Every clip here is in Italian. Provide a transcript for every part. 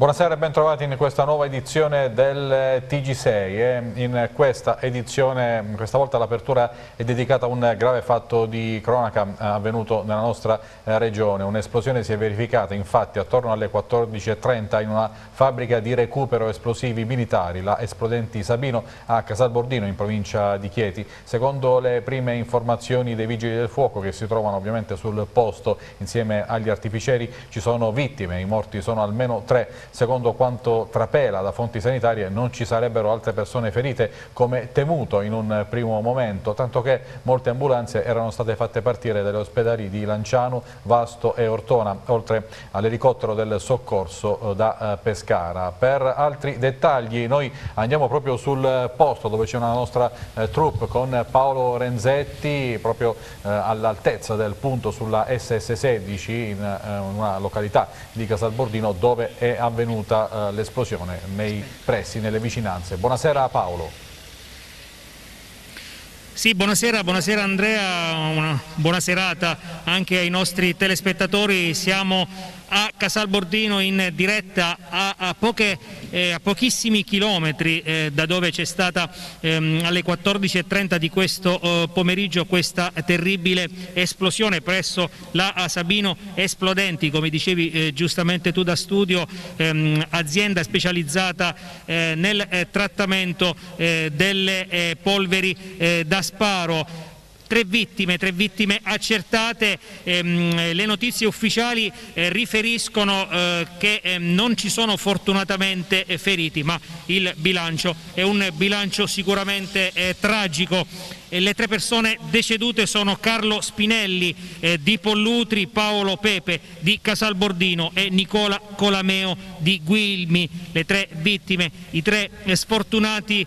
Buonasera e bentrovati in questa nuova edizione del TG6. Eh. In questa edizione, questa volta l'apertura è dedicata a un grave fatto di cronaca avvenuto nella nostra eh, regione. Un'esplosione si è verificata infatti attorno alle 14.30 in una fabbrica di recupero esplosivi militari, la Esplodenti Sabino a Casalbordino in provincia di Chieti. Secondo le prime informazioni dei vigili del fuoco che si trovano ovviamente sul posto insieme agli artificieri ci sono vittime, i morti sono almeno tre secondo quanto trapela da fonti sanitarie non ci sarebbero altre persone ferite come temuto in un primo momento, tanto che molte ambulanze erano state fatte partire dalle ospedali di Lanciano, Vasto e Ortona, oltre all'elicottero del soccorso eh, da eh, Pescara. Per altri dettagli noi andiamo proprio sul posto dove c'è una nostra eh, troupe con Paolo Renzetti, proprio eh, all'altezza del punto sulla SS16 in eh, una località di Casalbordino dove è avvenuto avvenuta eh, l'esplosione nei pressi, nelle vicinanze. Buonasera Paolo. Sì, buonasera, buonasera Andrea, una buona serata anche ai nostri telespettatori. Siamo a Casalbordino in diretta a, a, poche, eh, a pochissimi chilometri eh, da dove c'è stata ehm, alle 14.30 di questo eh, pomeriggio questa terribile esplosione presso la Sabino Esplodenti, come dicevi eh, giustamente tu da studio, ehm, azienda specializzata eh, nel eh, trattamento delle polveri da sparo tre vittime, tre vittime accertate, ehm, le notizie ufficiali eh, riferiscono eh, che eh, non ci sono fortunatamente eh, feriti, ma il bilancio è un bilancio sicuramente eh, tragico. Le tre persone decedute sono Carlo Spinelli eh, di Pollutri, Paolo Pepe di Casalbordino e Nicola Colameo di Guilmi, le tre vittime, i tre sfortunati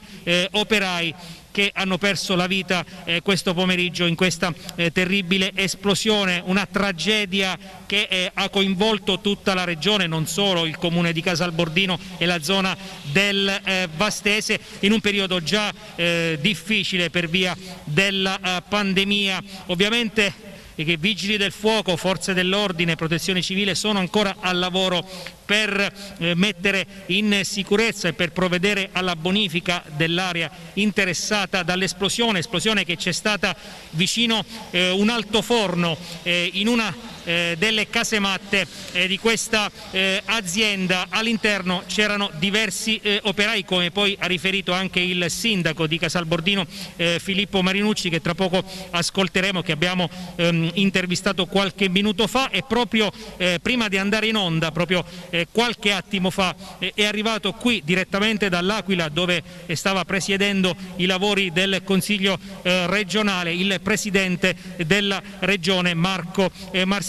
operai che hanno perso la vita eh, questo pomeriggio in questa eh, terribile esplosione, una tragedia che eh, ha coinvolto tutta la regione, non solo il comune di Casalbordino e la zona del eh, Vastese, in un periodo già eh, difficile per via della eh, pandemia. Ovviamente e che vigili del fuoco, forze dell'ordine, protezione civile sono ancora al lavoro per eh, mettere in sicurezza e per provvedere alla bonifica dell'area interessata dall'esplosione, esplosione che c'è stata vicino eh, un altoforno eh, in una delle casematte eh, di questa eh, azienda. All'interno c'erano diversi eh, operai, come poi ha riferito anche il sindaco di Casalbordino eh, Filippo Marinucci, che tra poco ascolteremo, che abbiamo ehm, intervistato qualche minuto fa e proprio eh, prima di andare in onda, proprio qualche attimo fa, è arrivato qui direttamente dall'Aquila dove stava presiedendo i lavori del Consiglio regionale il Presidente della Regione Marco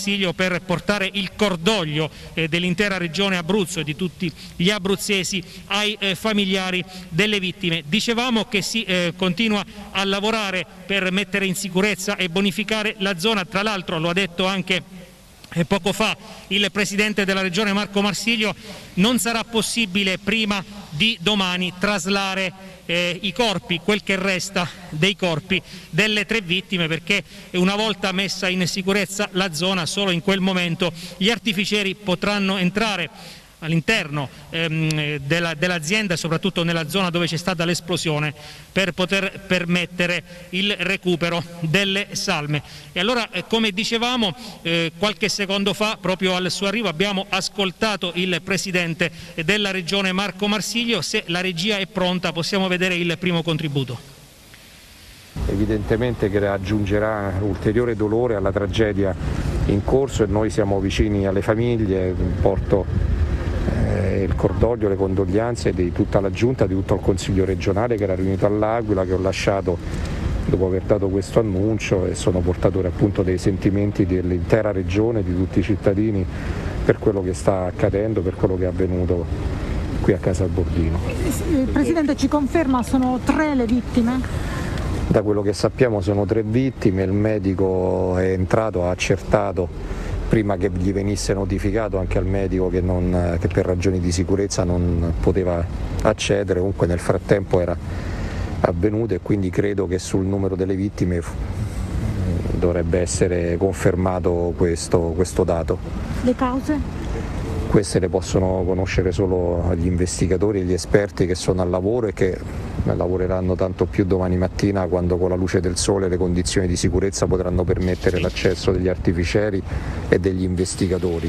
Marsilio per portare il cordoglio eh, dell'intera regione Abruzzo e di tutti gli abruzzesi ai eh, familiari delle vittime. Dicevamo che si eh, continua a lavorare per mettere in sicurezza e bonificare la zona, tra l'altro lo ha detto anche e poco fa il Presidente della Regione Marco Marsiglio, non sarà possibile prima di domani traslare eh, i corpi, quel che resta dei corpi delle tre vittime perché una volta messa in sicurezza la zona solo in quel momento gli artificieri potranno entrare all'interno ehm, dell'azienda, soprattutto nella zona dove c'è stata l'esplosione, per poter permettere il recupero delle salme. E allora, eh, come dicevamo, eh, qualche secondo fa, proprio al suo arrivo, abbiamo ascoltato il Presidente della Regione Marco Marsiglio. Se la regia è pronta possiamo vedere il primo contributo evidentemente che aggiungerà ulteriore dolore alla tragedia in corso e noi siamo vicini alle famiglie, porto eh, il cordoglio, le condoglianze di tutta la giunta, di tutto il Consiglio regionale che era riunito all'Aquila, che ho lasciato dopo aver dato questo annuncio e sono portatore appunto dei sentimenti dell'intera regione, di tutti i cittadini per quello che sta accadendo, per quello che è avvenuto qui a Casa Bordino. Il Presidente ci conferma sono tre le vittime? Da quello che sappiamo sono tre vittime, il medico è entrato, ha accertato prima che gli venisse notificato anche al medico che, non, che per ragioni di sicurezza non poteva accedere, comunque nel frattempo era avvenuto e quindi credo che sul numero delle vittime dovrebbe essere confermato questo, questo dato. Le cause? Queste le possono conoscere solo gli investigatori e gli esperti che sono al lavoro e che lavoreranno tanto più domani mattina quando con la luce del sole le condizioni di sicurezza potranno permettere l'accesso degli artificieri e degli investigatori.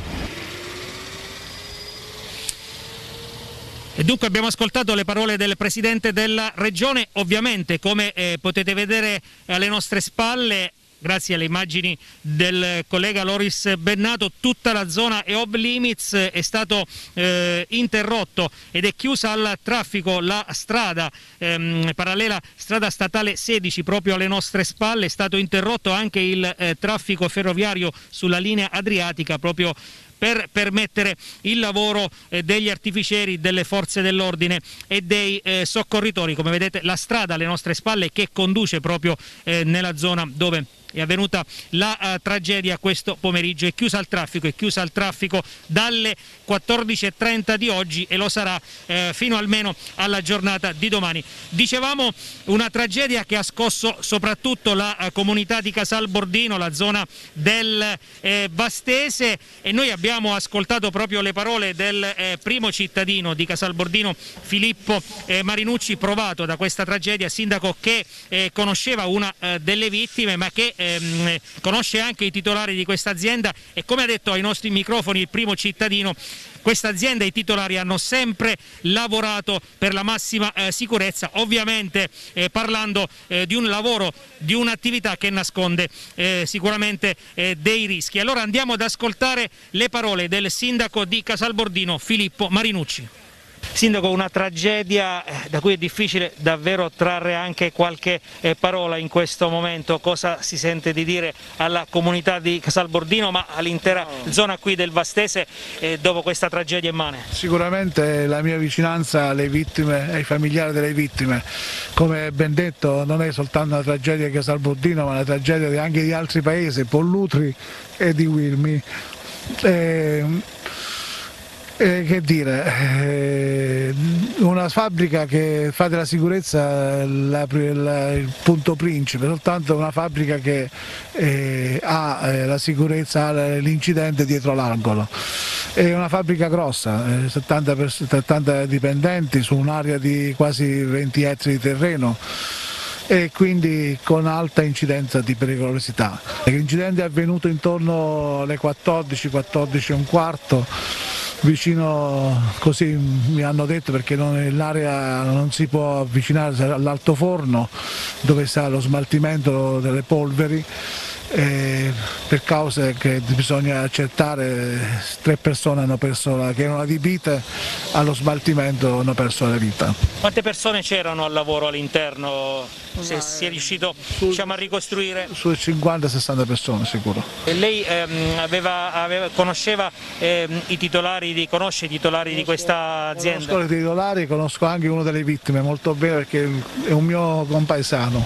E dunque abbiamo ascoltato le parole del Presidente della Regione, ovviamente come eh, potete vedere alle nostre spalle grazie alle immagini del collega Loris Bennato, tutta la zona e off limits è stato eh, interrotto ed è chiusa al traffico la strada ehm, parallela strada statale 16 proprio alle nostre spalle, è stato interrotto anche il eh, traffico ferroviario sulla linea adriatica proprio per permettere il lavoro eh, degli artificieri, delle forze dell'ordine e dei eh, soccorritori. Come vedete la strada alle nostre spalle che conduce proprio eh, nella zona dove è avvenuta la uh, tragedia questo pomeriggio. È chiusa al traffico, è chiusa al traffico dalle 14.30 di oggi e lo sarà eh, fino almeno alla giornata di domani. Dicevamo una tragedia che ha scosso soprattutto la uh, comunità di Casal Bordino, la zona del eh, Vastese e noi abbiamo ascoltato proprio le parole del eh, primo cittadino di Casal Bordino, Filippo eh, Marinucci, provato da questa tragedia, sindaco che conosceva una delle vittime ma che ehm, conosce anche i titolari di questa azienda e come ha detto ai nostri microfoni il primo cittadino questa azienda e i titolari hanno sempre lavorato per la massima eh, sicurezza, ovviamente eh, parlando eh, di un lavoro, di un'attività che nasconde eh, sicuramente eh, dei rischi. Allora andiamo ad ascoltare le parole del sindaco di Casalbordino Filippo Marinucci. Sindaco, una tragedia eh, da cui è difficile davvero trarre anche qualche eh, parola in questo momento, cosa si sente di dire alla comunità di Casalbordino ma all'intera zona qui del Vastese eh, dopo questa tragedia immane? Sicuramente la mia vicinanza alle vittime, ai familiari delle vittime, come ben detto non è soltanto una tragedia di Casalbordino ma una tragedia anche di altri paesi, Pollutri e di Wilmi. Eh, eh, che dire, eh, una fabbrica che fa della sicurezza la, la, il punto principe, soltanto una fabbrica che eh, ha eh, la sicurezza, l'incidente dietro l'angolo. È una fabbrica grossa, 70, eh, per, 70 dipendenti su un'area di quasi 20 ettari di terreno e quindi con alta incidenza di pericolosità. L'incidente è avvenuto intorno alle 14, 14 e un quarto vicino, così mi hanno detto perché l'area non si può avvicinare all'altoforno dove sta lo smaltimento delle polveri eh, per cause che bisogna accertare tre persone hanno perso la, che erano adibite allo smaltimento hanno perso la vita. Quante persone c'erano al lavoro all'interno? Se si è riuscito su, diciamo, a ricostruire? Su 50-60 persone sicuro. E lei ehm, aveva, aveva, conosceva ehm, i titolari, di, conosce i titolari conosco, di questa azienda? Conosco i titolari, conosco anche uno delle vittime molto bene perché è un mio compaesano.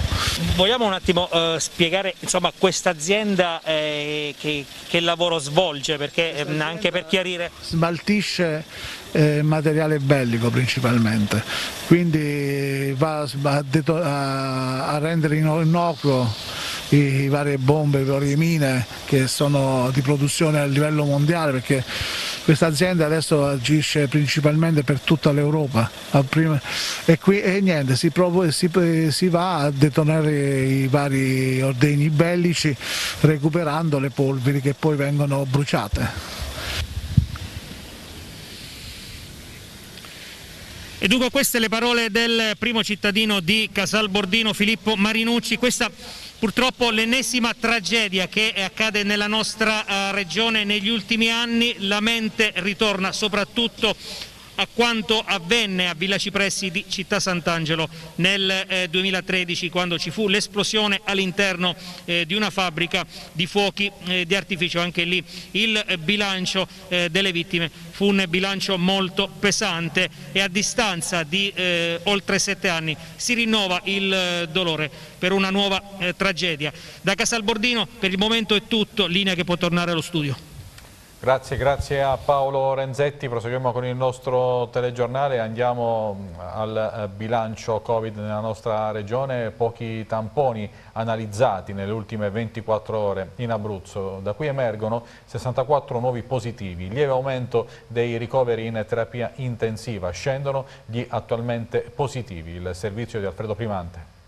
Vogliamo un attimo eh, spiegare insomma, questa azienda eh, che, che, lavoro svolge, perché eh, anche per chiarire... Smaltisce eh, materiale bellico principalmente, quindi va a, a rendere innocuo i, i varie bombe, le varie mine che sono di produzione a livello mondiale perché questa azienda adesso agisce principalmente per tutta l'Europa e, qui, e niente, si, si, si, va a detonare i vari ordini bellici recuperando le polveri che poi vengono bruciate. E dunque queste le parole del primo cittadino di Casalbordino, Filippo Marinucci. Questa Purtroppo l'ennesima tragedia che accade nella nostra uh, regione negli ultimi anni, la mente ritorna soprattutto a quanto avvenne a Villa Cipressi di Città Sant'Angelo nel eh, 2013 quando ci fu l'esplosione all'interno eh, di una fabbrica di fuochi eh, di artificio. Anche lì il bilancio eh, delle vittime fu un bilancio molto pesante e a distanza di eh, oltre sette anni si rinnova il eh, dolore per una nuova tragedia. Da Casalbordino per il momento è tutto, linea che può tornare allo studio. Grazie, grazie a Paolo Renzetti, proseguiamo con il nostro telegiornale, andiamo al eh, bilancio Covid nella nostra regione, pochi tamponi analizzati nelle ultime 24 ore in Abruzzo, da cui emergono 64 nuovi positivi, lieve aumento dei ricoveri in terapia intensiva, scendono gli attualmente positivi, il servizio di Alfredo Primante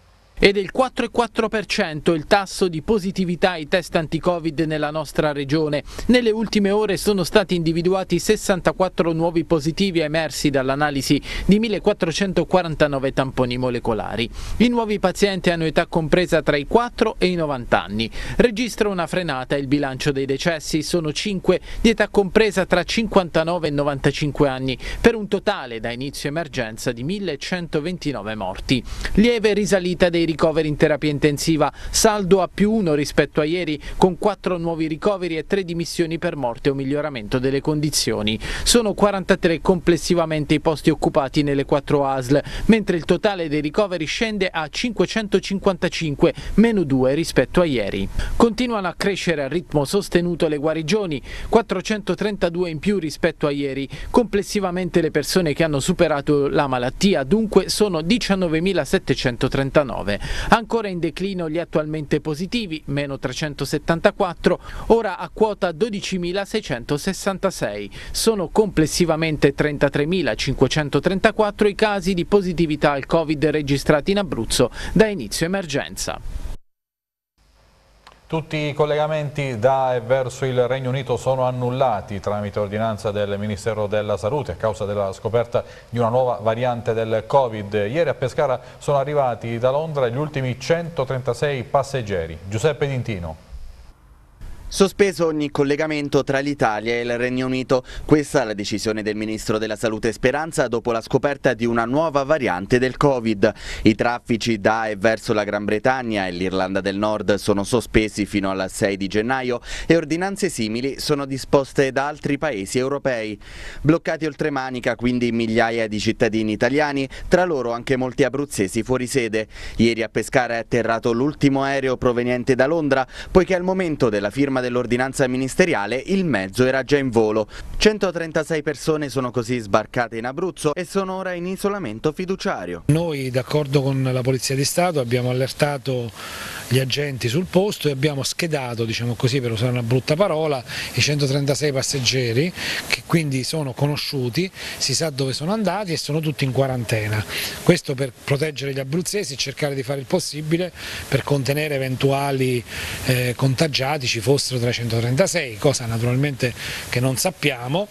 ed è il 4,4% il tasso di positività ai test anti-Covid nella nostra regione. Nelle ultime ore sono stati individuati 64 nuovi positivi emersi dall'analisi di 1449 tamponi molecolari. I nuovi pazienti hanno età compresa tra i 4 e i 90 anni. Registra una frenata il bilancio dei decessi, sono 5 di età compresa tra 59 e 95 anni, per un totale da inizio emergenza di 1129 morti. Lieve risalita dei ricoveri in terapia intensiva, saldo a più 1 rispetto a ieri, con 4 nuovi ricoveri e 3 dimissioni per morte o miglioramento delle condizioni. Sono 43 complessivamente i posti occupati nelle 4 ASL, mentre il totale dei ricoveri scende a 555, meno 2 rispetto a ieri. Continuano a crescere a ritmo sostenuto le guarigioni, 432 in più rispetto a ieri. Complessivamente le persone che hanno superato la malattia dunque sono 19.739. Ancora in declino gli attualmente positivi, meno 374, ora a quota 12.666. Sono complessivamente 33.534 i casi di positività al Covid registrati in Abruzzo da inizio emergenza. Tutti i collegamenti da e verso il Regno Unito sono annullati tramite ordinanza del Ministero della Salute a causa della scoperta di una nuova variante del Covid. Ieri a Pescara sono arrivati da Londra gli ultimi 136 passeggeri. Giuseppe Dintino. Sospeso ogni collegamento tra l'Italia e il Regno Unito. Questa è la decisione del Ministro della Salute Speranza dopo la scoperta di una nuova variante del Covid. I traffici da e verso la Gran Bretagna e l'Irlanda del Nord sono sospesi fino al 6 di gennaio e ordinanze simili sono disposte da altri paesi europei. Bloccati oltremanica quindi migliaia di cittadini italiani, tra loro anche molti abruzzesi fuori sede. Ieri a Pescara è atterrato l'ultimo aereo proveniente da Londra, poiché al momento della firma dell'ordinanza ministeriale il mezzo era già in volo. 136 persone sono così sbarcate in Abruzzo e sono ora in isolamento fiduciario. Noi d'accordo con la Polizia di Stato abbiamo allertato gli agenti sul posto e abbiamo schedato, diciamo così per usare una brutta parola, i 136 passeggeri che quindi sono conosciuti, si sa dove sono andati e sono tutti in quarantena. Questo per proteggere gli abruzzesi e cercare di fare il possibile per contenere eventuali eh, contagiati, ci fossero 336, cosa naturalmente che non sappiamo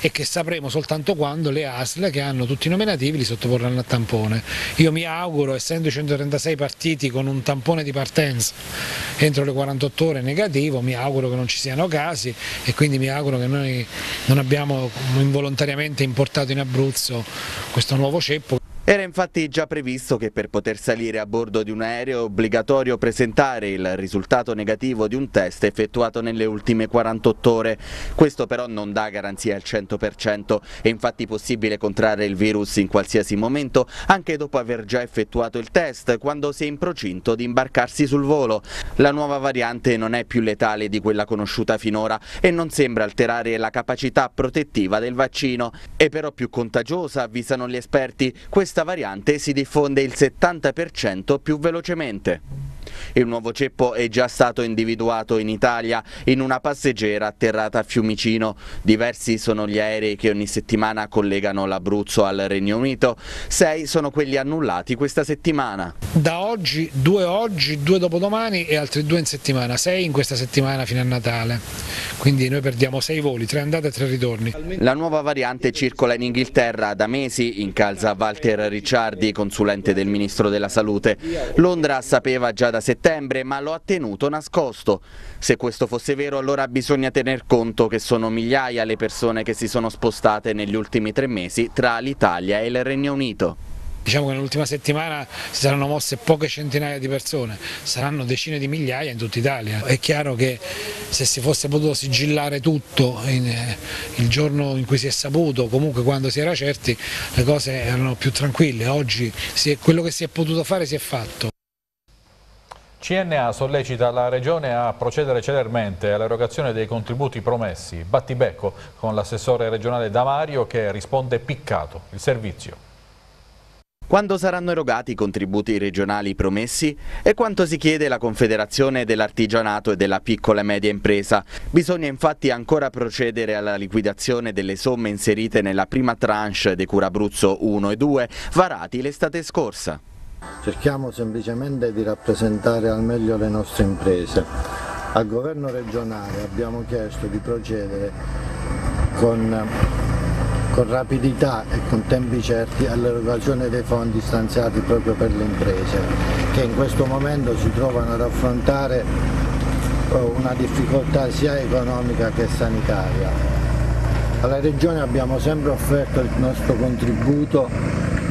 e che sapremo soltanto quando le ASL che hanno tutti i nominativi li sottoporranno a tampone. Io mi auguro, essendo 136 partiti con un tampone di partenza entro le 48 ore negativo, mi auguro che non ci siano casi e quindi mi auguro che noi non abbiamo involontariamente importato in Abruzzo questo nuovo ceppo. Era infatti già previsto che per poter salire a bordo di un aereo è obbligatorio presentare il risultato negativo di un test effettuato nelle ultime 48 ore. Questo però non dà garanzia al 100%, è infatti possibile contrarre il virus in qualsiasi momento anche dopo aver già effettuato il test, quando si è in procinto di imbarcarsi sul volo. La nuova variante non è più letale di quella conosciuta finora e non sembra alterare la capacità protettiva del vaccino. È però più contagiosa, avvisano gli esperti. Questa questa variante si diffonde il 70% più velocemente. Il nuovo ceppo è già stato individuato in Italia in una passeggera atterrata a Fiumicino. Diversi sono gli aerei che ogni settimana collegano l'Abruzzo al Regno Unito. Sei sono quelli annullati questa settimana. Da oggi, due oggi, due dopodomani e altri due in settimana. Sei in questa settimana fino a Natale. Quindi noi perdiamo sei voli, tre andate e tre ritorni. La nuova variante circola in Inghilterra da mesi, incalza Walter Ricciardi, consulente del Ministro della Salute. Londra sapeva già da settembre ma lo ha tenuto nascosto. Se questo fosse vero allora bisogna tener conto che sono migliaia le persone che si sono spostate negli ultimi tre mesi tra l'Italia e il Regno Unito. Diciamo che nell'ultima settimana si saranno mosse poche centinaia di persone, saranno decine di migliaia in tutta Italia. È chiaro che se si fosse potuto sigillare tutto in, eh, il giorno in cui si è saputo, comunque quando si era certi, le cose erano più tranquille. Oggi è, quello che si è potuto fare si è fatto. CNA sollecita la Regione a procedere celermente all'erogazione dei contributi promessi. Battibecco con l'assessore regionale Damario che risponde piccato. Il servizio. Quando saranno erogati i contributi regionali promessi e quanto si chiede la Confederazione dell'Artigianato e della Piccola e Media Impresa. Bisogna infatti ancora procedere alla liquidazione delle somme inserite nella prima tranche dei Curabruzzo 1 e 2 varati l'estate scorsa. Cerchiamo semplicemente di rappresentare al meglio le nostre imprese. Al governo regionale abbiamo chiesto di procedere con, con rapidità e con tempi certi all'erogazione dei fondi stanziati proprio per le imprese che in questo momento si trovano ad affrontare oh, una difficoltà sia economica che sanitaria. Alla Regione abbiamo sempre offerto il nostro contributo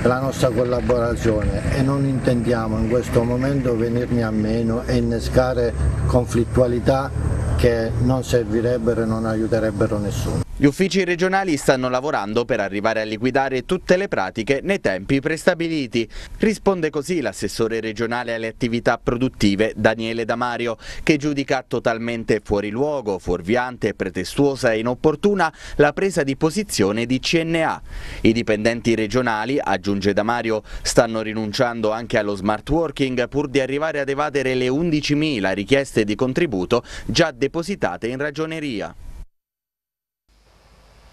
la nostra collaborazione e non intendiamo in questo momento venirne a meno e innescare conflittualità che non servirebbero e non aiuterebbero nessuno. Gli uffici regionali stanno lavorando per arrivare a liquidare tutte le pratiche nei tempi prestabiliti. Risponde così l'assessore regionale alle attività produttive Daniele Damario, che giudica totalmente fuori luogo, fuorviante, pretestuosa e inopportuna la presa di posizione di CNA. I dipendenti regionali, aggiunge Damario, stanno rinunciando anche allo smart working pur di arrivare ad evadere le 11.000 richieste di contributo già depositate in ragioneria.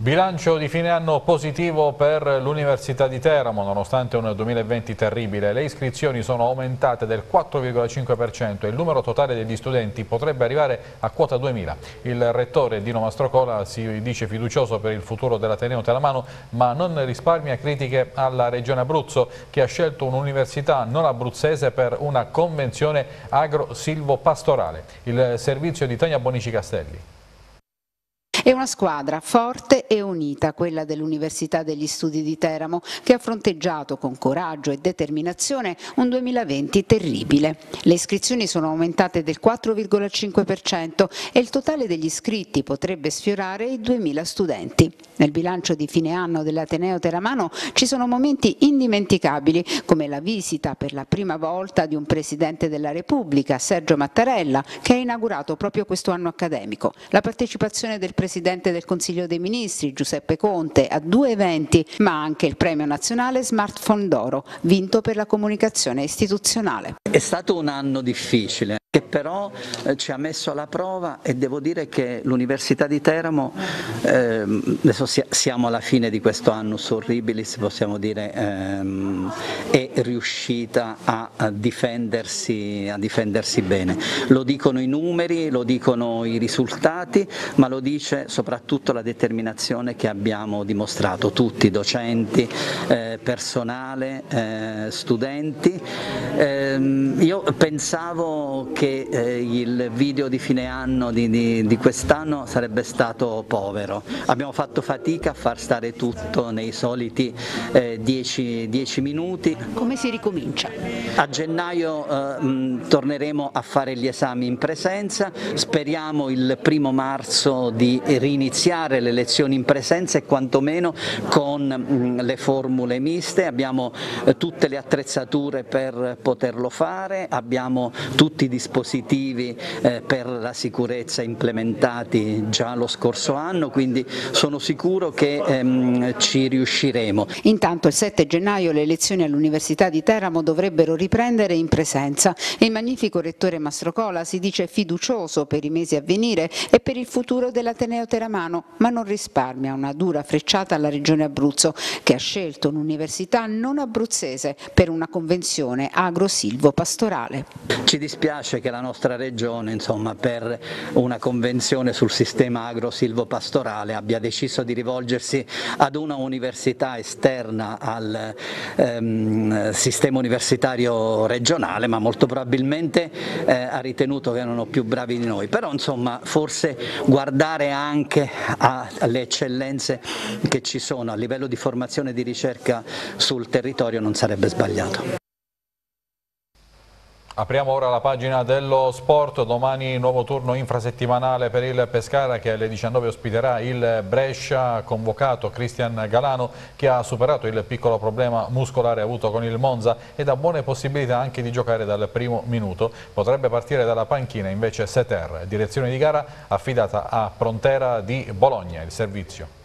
Bilancio di fine anno positivo per l'Università di Teramo, nonostante un 2020 terribile. Le iscrizioni sono aumentate del 4,5% e il numero totale degli studenti potrebbe arrivare a quota 2000. Il rettore Dino Mastrocola si dice fiducioso per il futuro dell'Ateneo Telamano, ma non risparmia critiche alla Regione Abruzzo, che ha scelto un'università non abruzzese per una convenzione agro-silvo-pastorale. Il servizio di Tania Bonici Castelli. È una squadra forte e unita, quella dell'Università degli Studi di Teramo, che ha fronteggiato con coraggio e determinazione un 2020 terribile. Le iscrizioni sono aumentate del 4,5% e il totale degli iscritti potrebbe sfiorare i 2.000 studenti. Nel bilancio di fine anno dell'Ateneo Teramano ci sono momenti indimenticabili, come la visita per la prima volta di un Presidente della Repubblica, Sergio Mattarella, che ha inaugurato proprio questo anno accademico. La partecipazione del Presidente del Consiglio dei Ministri Giuseppe Conte a due eventi, ma anche il Premio Nazionale Smartphone d'Oro, vinto per la comunicazione istituzionale. È stato un anno difficile che però eh, ci ha messo alla prova e devo dire che l'Università di Teramo, eh, adesso siamo alla fine di questo annus horribilis, possiamo dire, ehm, è riuscita a, a, difendersi, a, difendersi, bene. Lo dicono i numeri, lo dicono i risultati, ma lo dice soprattutto la determinazione che abbiamo dimostrato, tutti, docenti, eh, personale, eh, studenti. Ehm, io pensavo che eh, il video di fine anno di, di, di quest'anno sarebbe stato povero. Abbiamo fatto fatica a far stare tutto nei soliti 10 eh, minuti. Come si ricomincia? A gennaio eh, mh, torneremo a fare gli esami in presenza, speriamo il primo marzo di riniziare le lezioni in presenza e quantomeno con mh, le formule miste, abbiamo eh, tutte le attrezzature per poterlo fare, abbiamo tutti i dispositivi dispositivi eh, per la sicurezza implementati già lo scorso anno, quindi sono sicuro che ehm, ci riusciremo. Intanto il 7 gennaio le lezioni all'Università di Teramo dovrebbero riprendere in presenza il magnifico rettore Mastrocola si dice fiducioso per i mesi a venire e per il futuro dell'Ateneo Teramano, ma non risparmia una dura frecciata alla Regione Abruzzo che ha scelto un'università non abruzzese per una convenzione agro-silvo-pastorale. Ci dispiace che la nostra regione insomma, per una convenzione sul sistema agro-silvopastorale abbia deciso di rivolgersi ad una università esterna al ehm, sistema universitario regionale, ma molto probabilmente eh, ha ritenuto che erano più bravi di noi, però insomma forse guardare anche alle eccellenze che ci sono a livello di formazione e di ricerca sul territorio non sarebbe sbagliato. Apriamo ora la pagina dello sport, domani nuovo turno infrasettimanale per il Pescara che alle 19 ospiterà il Brescia, convocato Cristian Galano che ha superato il piccolo problema muscolare avuto con il Monza ed ha buone possibilità anche di giocare dal primo minuto. Potrebbe partire dalla panchina invece Seter, direzione di gara affidata a Prontera di Bologna, il servizio.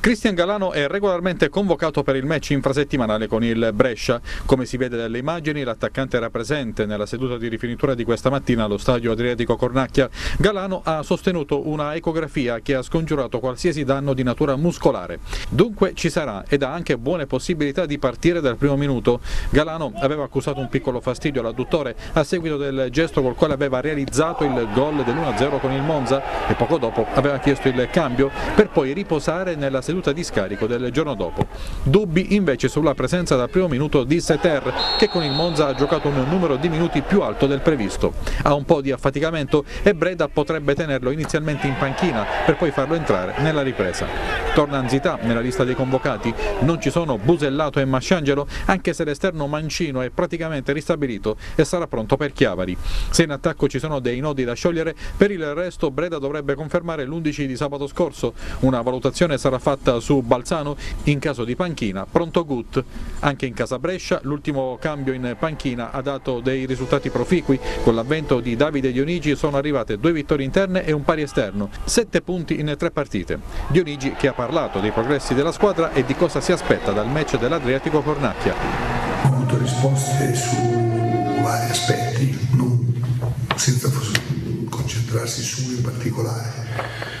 Cristian Galano è regolarmente convocato per il match infrasettimanale con il Brescia. Come si vede dalle immagini, l'attaccante era presente nella seduta di rifinitura di questa mattina allo stadio Adriatico Cornacchia. Galano ha sostenuto una ecografia che ha scongiurato qualsiasi danno di natura muscolare. Dunque ci sarà ed ha anche buone possibilità di partire dal primo minuto. Galano aveva accusato un piccolo fastidio all'adduttore a seguito del gesto col quale aveva realizzato il gol dell'1-0 con il Monza e poco dopo aveva chiesto il cambio per poi riposare nella seduta di scarico del giorno dopo. Dubbi invece sulla presenza dal primo minuto di Seter che con il Monza ha giocato un numero di minuti più alto del previsto. Ha un po' di affaticamento e Breda potrebbe tenerlo inizialmente in panchina per poi farlo entrare nella ripresa. Torna Anzità nella lista dei convocati, non ci sono Busellato e Masciangelo anche se l'esterno Mancino è praticamente ristabilito e sarà pronto per Chiavari. Se in attacco ci sono dei nodi da sciogliere, per il resto Breda dovrebbe confermare l'11 di sabato scorso. Una valutazione sarà fatta fatta su Balzano in caso di panchina, pronto Gut. Anche in casa Brescia l'ultimo cambio in panchina ha dato dei risultati proficui, con l'avvento di Davide Dionigi sono arrivate due vittorie interne e un pari esterno, sette punti in tre partite. Dionigi che ha parlato dei progressi della squadra e di cosa si aspetta dal match dell'Adriatico Cornacchia. Ho avuto risposte su vari aspetti, non senza concentrarsi su in particolare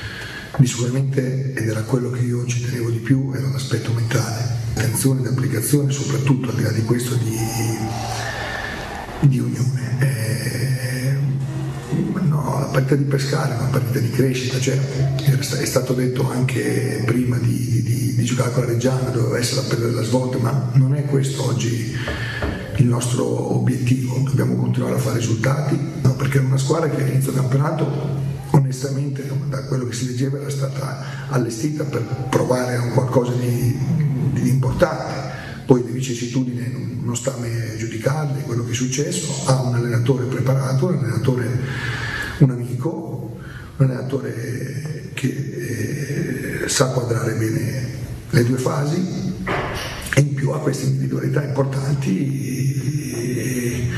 sicuramente, ed era quello che io ci tenevo di più, era l'aspetto mentale, attenzione ed applicazione, soprattutto al di là di questo, di, di unione. Eh, no, la partita di pescare è una partita di crescita, cioè, è stato detto anche prima di, di, di giocare con la Reggiana, doveva essere la pelle della svolta, ma non è questo oggi il nostro obiettivo, dobbiamo continuare a fare risultati, no, perché è una squadra che all'inizio campionato onestamente da quello che si leggeva era stata allestita per provare un qualcosa di, di importante. Poi le vicissitudini non sta a me giudicarle quello che è successo, ha un allenatore preparato, un allenatore, un amico, un allenatore che eh, sa quadrare bene le due fasi e in più ha queste individualità importanti e,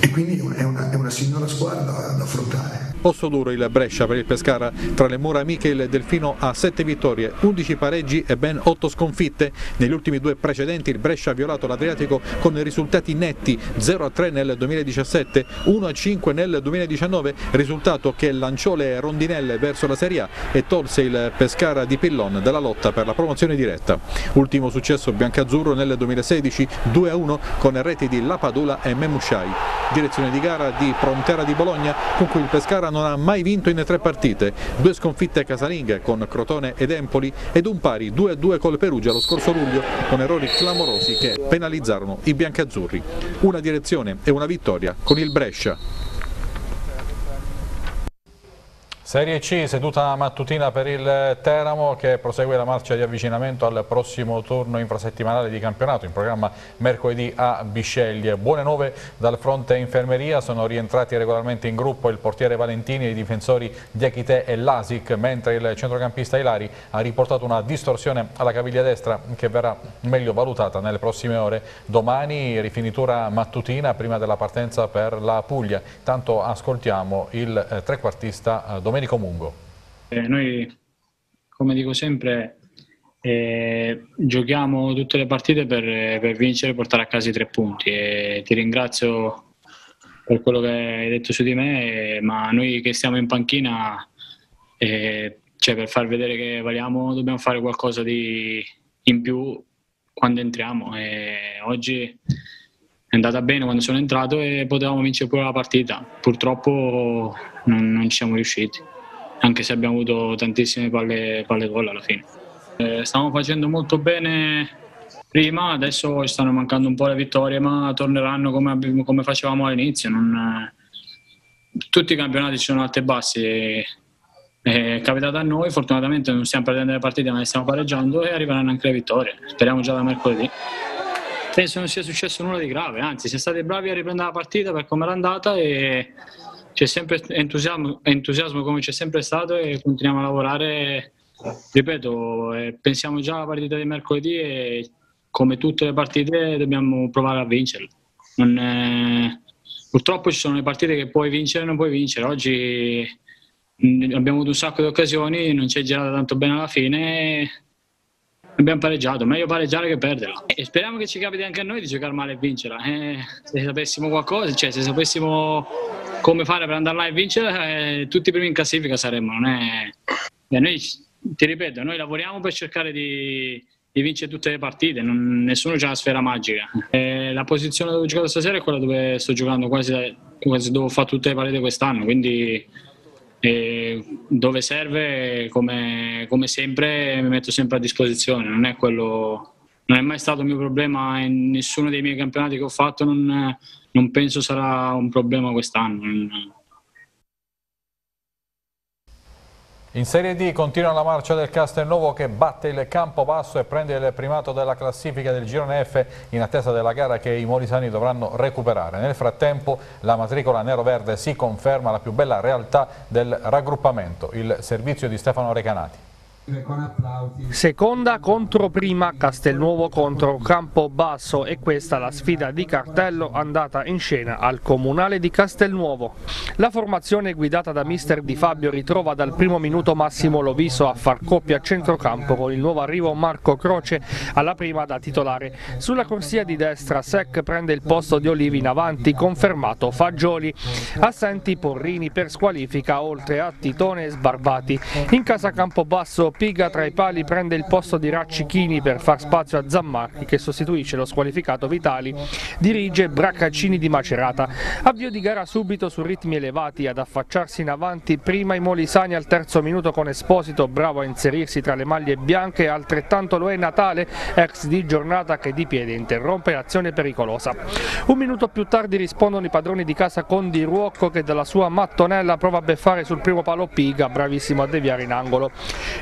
e quindi è una, è una signora squadra da, da affrontare. Posto duro il Brescia per il Pescara, tra le mura amiche il Delfino ha 7 vittorie, 11 pareggi e ben 8 sconfitte. Negli ultimi due precedenti il Brescia ha violato l'Adriatico con risultati netti 0-3 nel 2017, 1-5 nel 2019, risultato che lanciò le rondinelle verso la Serie A e tolse il Pescara di Pillon dalla lotta per la promozione diretta. Ultimo successo biancazzurro nel 2016, 2-1 con reti di Lapadula e Memushai. Direzione di gara di Prontera di Bologna con cui il Pescara squadra non ha mai vinto in tre partite, due sconfitte casalinghe con Crotone ed Empoli ed un pari 2-2 col Perugia lo scorso luglio con errori clamorosi che penalizzarono i biancazzurri. Una direzione e una vittoria con il Brescia. Serie C, seduta mattutina per il Teramo che prosegue la marcia di avvicinamento al prossimo turno infrasettimanale di campionato in programma mercoledì a Bisceglie. Buone nuove dal fronte infermeria, sono rientrati regolarmente in gruppo il portiere Valentini e i difensori Diachite e Lasic, mentre il centrocampista Ilari ha riportato una distorsione alla caviglia destra che verrà meglio valutata nelle prossime ore. Domani rifinitura mattutina prima della partenza per la Puglia. Tanto ascoltiamo il eh, trequartista eh, Domenico Domenico Mungo. Eh, noi, come dico sempre, eh, giochiamo tutte le partite per, per, vincere e portare a casa i tre punti. E ti ringrazio per quello che hai detto su di me, ma noi che stiamo in panchina, eh, cioè per far vedere che valiamo, dobbiamo fare qualcosa di in più quando entriamo. E oggi è andata bene quando sono entrato e potevamo vincere pure la partita. Purtroppo non, non ci siamo riusciti, anche se abbiamo avuto tantissime palle, palle gol alla fine. Eh, stavamo facendo molto bene prima, adesso ci stanno mancando un po' le vittorie, ma torneranno come, come facevamo all'inizio. Non, tutti i campionati ci sono alti e bassi. È capitato a noi, fortunatamente non stiamo perdendo le partite ma le stiamo pareggiando e arriveranno anche le vittorie. Speriamo già da mercoledì. Penso non sia successo nulla di grave, anzi siamo stati bravi a riprendere la partita per come era andata e c'è sempre entusiasmo, entusiasmo come c'è sempre stato e continuiamo a lavorare, ripeto, eh, pensiamo già alla partita di mercoledì e come tutte le partite dobbiamo provare a vincerla. È... Purtroppo ci sono le partite che puoi vincere e non puoi vincere, oggi mm, abbiamo avuto un sacco di occasioni, non ci è girata tanto bene alla fine abbiamo pareggiato, meglio pareggiare che perderla. E speriamo che ci capiti anche a noi di giocare male e vincerla. Eh, se sapessimo qualcosa, cioè se sapessimo come fare per andare là e vincere, eh, tutti i primi in classifica saremmo. È... eh, noi, ti ripeto, noi lavoriamo per cercare di, di vincere tutte le partite, non, nessuno ha la sfera magica. Eh, la posizione dove ho giocato stasera è quella dove sto giocando quasi, quasi dove ho fatto tutte le partite quest'anno, quindi e dove serve, come, come, sempre, mi metto sempre a disposizione. Non è, quello, non è mai stato il mio problema in nessuno dei miei campionati che ho fatto, non, non penso sarà un problema quest'anno. In Serie D continua la marcia del Castelnuovo che batte il campo basso e prende il primato della classifica del girone F in attesa della gara che i molisani dovranno recuperare. Nel frattempo la matricola nero-verde si conferma la più bella realtà del raggruppamento, il servizio di Stefano Recanati. Seconda contro prima, Castelnuovo contro Campobasso e questa la sfida di cartello andata in scena al Comunale di Castelnuovo. La formazione guidata da mister Di Fabio ritrova dal primo minuto Massimo Loviso a far coppia a centrocampo con il nuovo arrivo Marco Croce alla prima da titolare. Sulla corsia di destra Sec prende il posto di Olivi in avanti, confermato Fagioli. Assenti Porrini per squalifica oltre a Titone e Sbarbati. In casa Campobasso Piga tra i pali prende il posto di Raccichini per far spazio a Zammarchi che sostituisce lo squalificato Vitali, dirige Braccaccini di Macerata. Avvio di gara subito su ritmi elevati ad affacciarsi in avanti prima i Molisani al terzo minuto con Esposito bravo a inserirsi tra le maglie bianche altrettanto lo è Natale, ex di giornata che di piede interrompe l'azione pericolosa. Un minuto più tardi rispondono i padroni di casa con Di Ruocco che dalla sua mattonella prova a beffare sul primo palo Piga, bravissimo a deviare in angolo.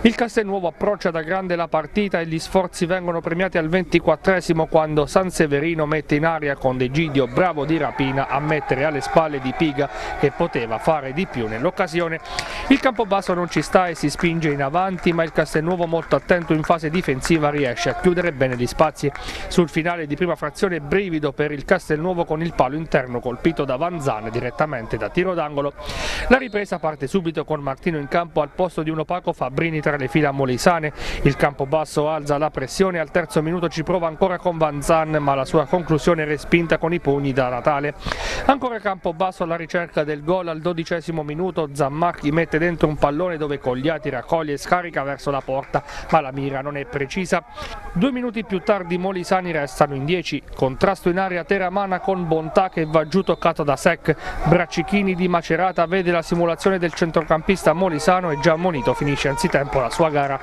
Il Castelnuovo approccia da grande la partita e gli sforzi vengono premiati al 24esimo quando San Severino mette in aria con Degidio bravo di rapina a mettere alle spalle di Piga che poteva fare di più nell'occasione. Il Campobasso non ci sta e si spinge in avanti ma il Castelnuovo molto attento in fase difensiva riesce a chiudere bene gli spazi. Sul finale di prima frazione brivido per il Castelnuovo con il palo interno colpito da Vanzane direttamente da tiro d'angolo. La ripresa parte subito con Martino in campo al posto di un opaco Fabrini tra le fila molisane, il Campobasso alza la pressione, al terzo minuto ci prova ancora con Vanzan ma la sua conclusione è respinta con i pugni da Natale. Ancora Campobasso alla ricerca del gol al dodicesimo minuto, Zammacchi mette dentro un pallone dove Cogliati raccoglie e scarica verso la porta ma la mira non è precisa. Due minuti più tardi molisani restano in dieci, contrasto in area Teramana con Bontà che va giù toccato da Sec, Braccichini di Macerata vede la simulazione del centrocampista molisano e già ammonito finisce anzitempo la sua sua gara.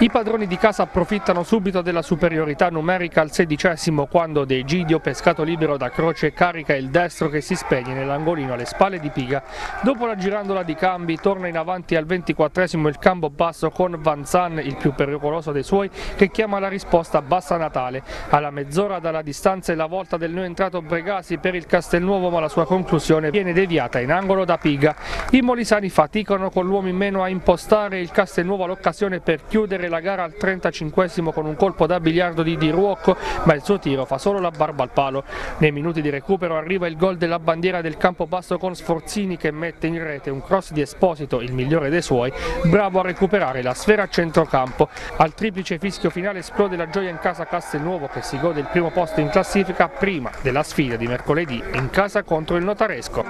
I padroni di casa approfittano subito della superiorità numerica al sedicesimo quando De Gidio, pescato libero da Croce, carica il destro che si spegne nell'angolino alle spalle di Piga. Dopo la girandola di cambi torna in avanti al ventiquattresimo il campo basso con Vanzan, il più pericoloso dei suoi, che chiama la risposta bassa Natale. Alla mezz'ora dalla distanza è la volta del new entrato Bregasi per il Castelnuovo ma la sua conclusione viene deviata in angolo da Piga. I molisani faticano con l'uomo in meno a impostare il Castelnuovo all'occasione occasione per chiudere la gara al 35 con un colpo da biliardo di Di Ruocco, ma il suo tiro fa solo la barba al palo. Nei minuti di recupero arriva il gol della bandiera del campo basso con Sforzini che mette in rete un cross di Esposito, il migliore dei suoi, bravo a recuperare la sfera a centrocampo. Al triplice fischio finale esplode la gioia in casa Castelnuovo che si gode il primo posto in classifica prima della sfida di mercoledì in casa contro il Notaresco.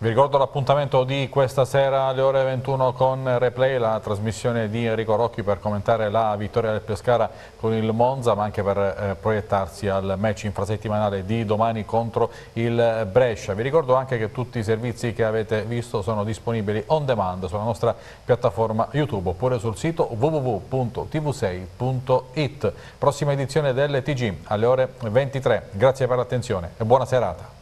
Vi ricordo l'appuntamento di questa sera alle ore 21 con Replay, la trasmissione di Enrico Rocchi per commentare la vittoria del Pescara con il Monza, ma anche per eh, proiettarsi al match infrasettimanale di domani contro il Brescia. Vi ricordo anche che tutti i servizi che avete visto sono disponibili on demand sulla nostra piattaforma YouTube oppure sul sito www.tv6.it. Prossima edizione del TG alle ore 23. Grazie per l'attenzione e buona serata.